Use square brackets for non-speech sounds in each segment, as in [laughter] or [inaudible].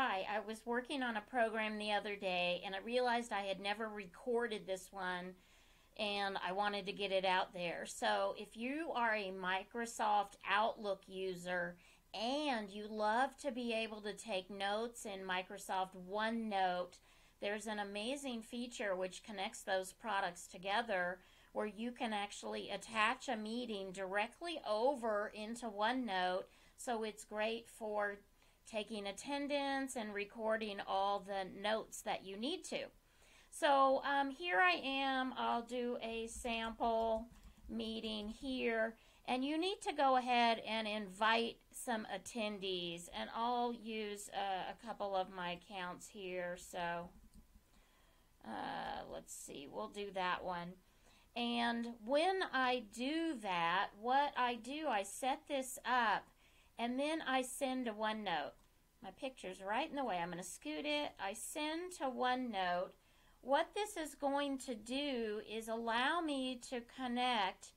Hi, I was working on a program the other day and I realized I had never recorded this one and I wanted to get it out there. So, if you are a Microsoft Outlook user and you love to be able to take notes in Microsoft OneNote, there's an amazing feature which connects those products together where you can actually attach a meeting directly over into OneNote. So it's great for taking attendance and recording all the notes that you need to. So um, here I am. I'll do a sample meeting here. And you need to go ahead and invite some attendees. And I'll use uh, a couple of my accounts here. So uh, let's see, we'll do that one. And when I do that, what I do, I set this up and then I send to OneNote. My picture's right in the way. I'm going to scoot it. I send to OneNote. What this is going to do is allow me to connect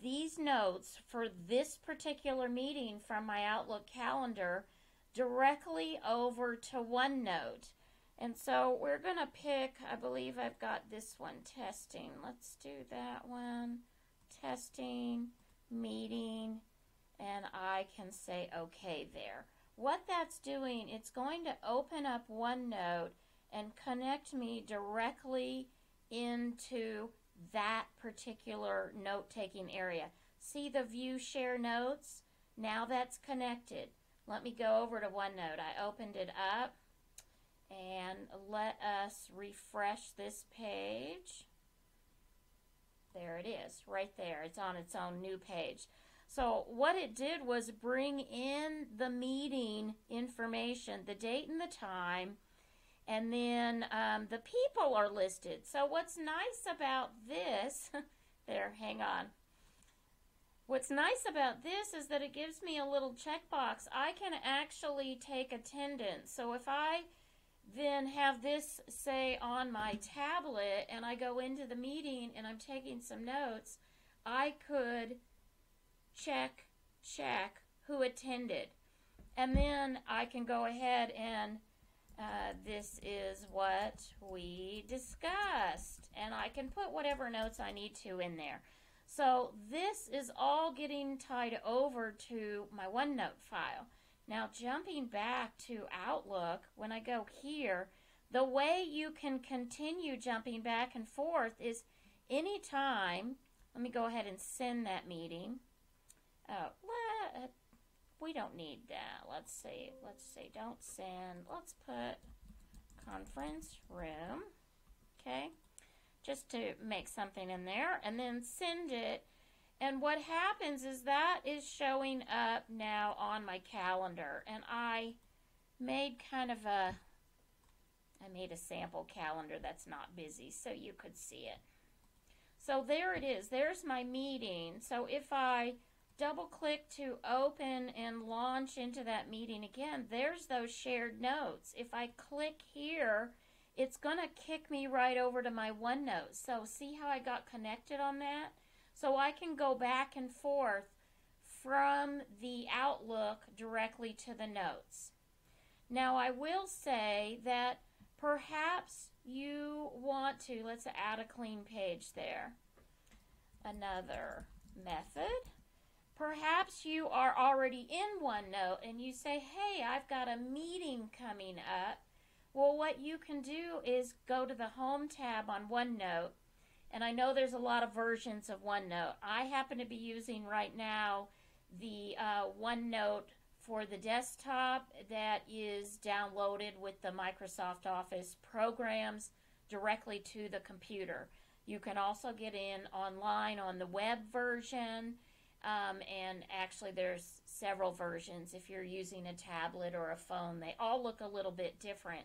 these notes for this particular meeting from my Outlook calendar directly over to OneNote. And so we're going to pick, I believe I've got this one, testing. Let's do that one. Testing, meeting, and I can say OK there. What that's doing, it's going to open up OneNote and connect me directly into that particular note-taking area. See the view share notes? Now that's connected. Let me go over to OneNote. I opened it up and let us refresh this page. There it is, right there. It's on its own new page. So what it did was bring in the meeting information, the date and the time, and then um, the people are listed. So what's nice about this, [laughs] there, hang on. What's nice about this is that it gives me a little checkbox. I can actually take attendance. So if I then have this say on my tablet and I go into the meeting and I'm taking some notes, I could check, check who attended. And then I can go ahead and uh, this is what we discussed. And I can put whatever notes I need to in there. So this is all getting tied over to my OneNote file. Now jumping back to Outlook, when I go here, the way you can continue jumping back and forth is anytime, let me go ahead and send that meeting. Oh, let, we don't need that. Let's say, let's see, don't send. Let's put conference room, okay, just to make something in there, and then send it and what happens is that is showing up now on my calendar. And I made kind of a, I made a sample calendar that's not busy so you could see it. So there it is. There's my meeting. So if I double click to open and launch into that meeting again, there's those shared notes. If I click here, it's going to kick me right over to my OneNote. So see how I got connected on that? So I can go back and forth from the Outlook directly to the notes. Now I will say that perhaps you want to, let's add a clean page there. Another method. Perhaps you are already in OneNote and you say, hey, I've got a meeting coming up. Well, what you can do is go to the Home tab on OneNote and I know there's a lot of versions of OneNote. I happen to be using right now the uh, OneNote for the desktop that is downloaded with the Microsoft Office programs directly to the computer. You can also get in online on the web version, um, and actually there's several versions if you're using a tablet or a phone. They all look a little bit different.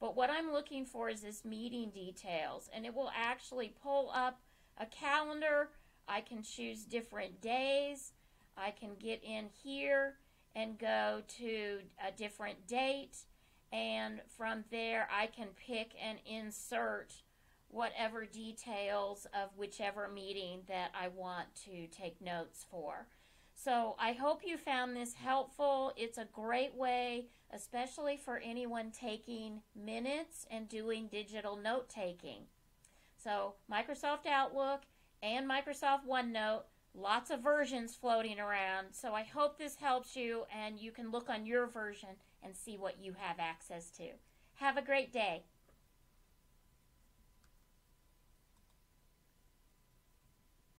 But what I'm looking for is this meeting details, and it will actually pull up a calendar. I can choose different days. I can get in here and go to a different date, and from there I can pick and insert whatever details of whichever meeting that I want to take notes for. So I hope you found this helpful. It's a great way, especially for anyone taking minutes and doing digital note taking. So Microsoft Outlook and Microsoft OneNote, lots of versions floating around. So I hope this helps you and you can look on your version and see what you have access to. Have a great day.